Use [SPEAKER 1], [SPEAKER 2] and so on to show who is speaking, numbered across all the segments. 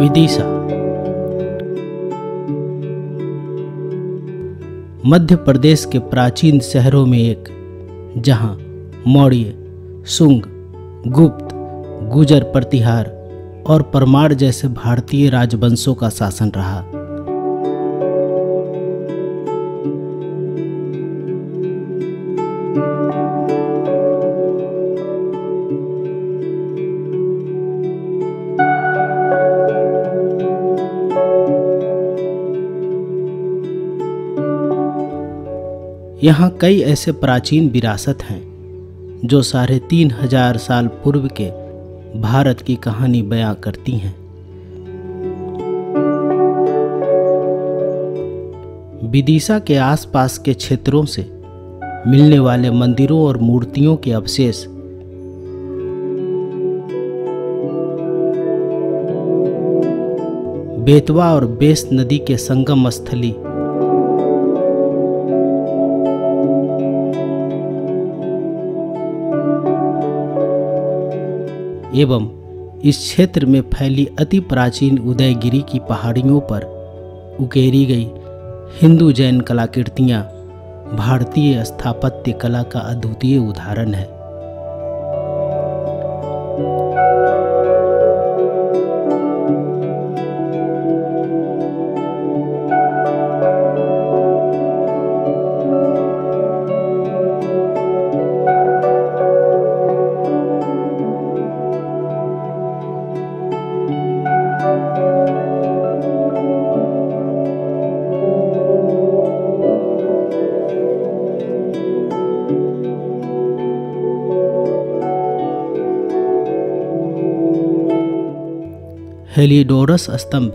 [SPEAKER 1] विदिशा। मध्य प्रदेश के प्राचीन शहरों में एक, जहाँ मौर्य, सुंग, गुप्त, गुजर प्रतिहार और परमार जैसे भारतीय राजवंशों का शासन रहा। यहाँ कई ऐसे प्राचीन विरासत हैं, जो साढ़े तीन हज़ार साल पूर्व के भारत की कहानी बयां करती हैं। विदिशा के आसपास के क्षेत्रों से मिलने वाले मंदिरों और मूर्तियों के अवशेष बेतवा और बेस नदी के संगम स्थली एवं इस क्षेत्र में फैली अति प्राचीन उदयगिरी की पहाड़ियों पर उकेरी गई हिंदू जैन कलाकृतियाँ, भारतीय स्थापत्य कला का अद्वितीय उदाहरण है। हेलिडोरस स्तंभ,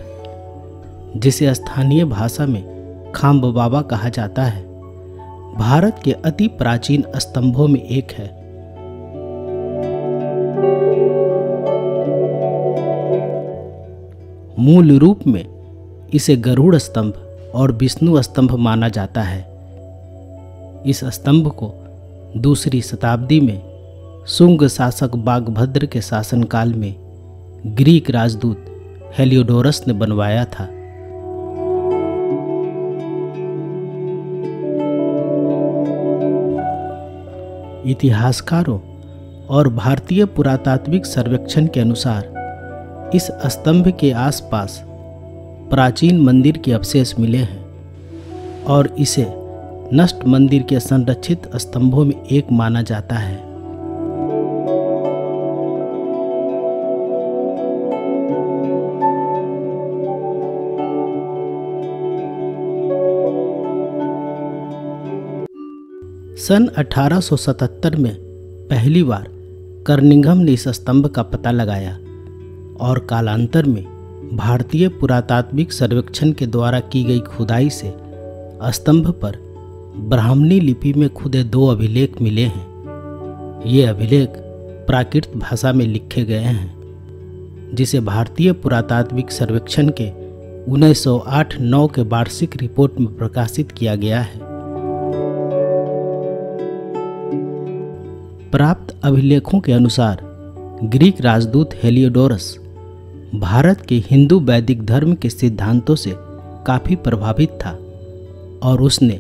[SPEAKER 1] जिसे स्थानीय भाषा में खाम्ब बाबा कहा जाता है, भारत के अति प्राचीन स्तंभों में एक है। मूल रूप में इसे गरुड़ स्तंभ और विष्णु स्तंभ माना जाता है। इस स्तंभ को दूसरी शताब्दी में सुंग शासक बागभद्र के शासनकाल में ग्रीक राजदूत हेलियोडोरस ने बनवाया था। इतिहासकारों और भारतीय पुरातात्विक सर्वेक्षण के अनुसार, इस स्तंभ के आसपास प्राचीन मंदिर के अवशेष मिले हैं और इसे नष्ट मंदिर के संरक्षित स्तंभों में एक माना जाता है। सन 1877 में पहली बार कर्निंघम ने इस स्तंभ का पता लगाया और कालांतर में भारतीय पुरातात्विक सर्वेक्षण के द्वारा की गई खुदाई से स्तंभ पर ब्राह्मणी लिपि में खुदे दो अभिलेख मिले हैं। ये अभिलेख प्राकृत भाषा में लिखे गए हैं, जिसे भारतीय पुरातात्विक सर्वेक्षण के 1908-9 के वार्षिक रिपोर्ट में प्रकाशित किया गया है। प्राप्त अभिलेखों के अनुसार, ग्रीक राजदूत हेलियोडोरस भारत के हिंदू वैदिक धर्म के सिद्धांतों से काफ़ी प्रभावित था और उसने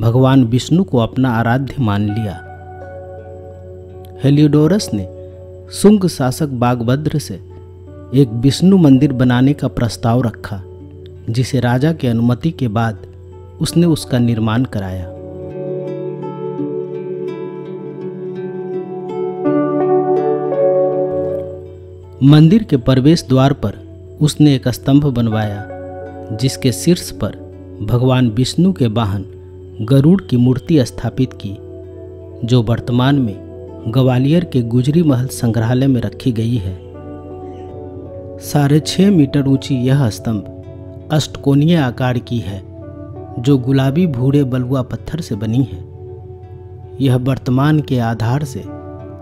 [SPEAKER 1] भगवान विष्णु को अपना आराध्य मान लिया। हेलियोडोरस ने सुंग शासक बागभद्र से एक विष्णु मंदिर बनाने का प्रस्ताव रखा, जिसे राजा की अनुमति के बाद उसने उसका निर्माण कराया। मंदिर के प्रवेश द्वार पर उसने एक स्तंभ बनवाया, जिसके शीर्ष पर भगवान विष्णु के वाहन गरुड़ की मूर्ति स्थापित की, जो वर्तमान में ग्वालियर के गुजरी महल संग्रहालय में रखी गई है। साढ़े छः मीटर ऊँची यह स्तंभ अष्टकोणीय आकार की है, जो गुलाबी भूरे बलुआ पत्थर से बनी है। यह वर्तमान के आधार से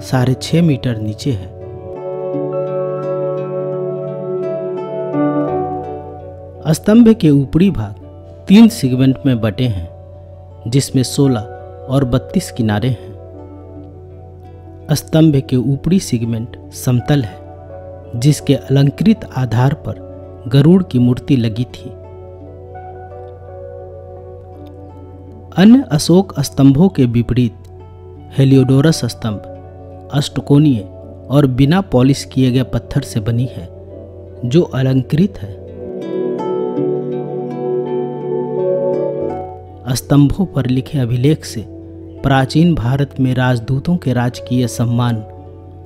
[SPEAKER 1] साढ़े छः मीटर नीचे है। स्तंभ के ऊपरी भाग तीन सेगमेंट में बटे हैं, जिसमें 16 और 32 किनारे हैं। स्तंभ के ऊपरी सेगमेंट समतल है, जिसके अलंकृत आधार पर गरुड़ की मूर्ति लगी थी। अन्य अशोक स्तंभों के विपरीत, हेलियोडोरस स्तंभ, अष्टकोणीय और बिना पॉलिश किए गए पत्थर से बनी है, जो अलंकृत है। स्तंभों पर लिखे अभिलेख से प्राचीन भारत में राजदूतों के राजकीय सम्मान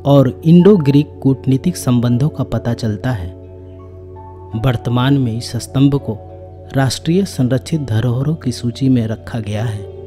[SPEAKER 1] और इंडो ग्रीक कूटनीतिक संबंधों का पता चलता है। वर्तमान में इस स्तंभ को राष्ट्रीय संरक्षित धरोहरों की सूची में रखा गया है।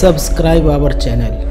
[SPEAKER 1] Subscribe our channel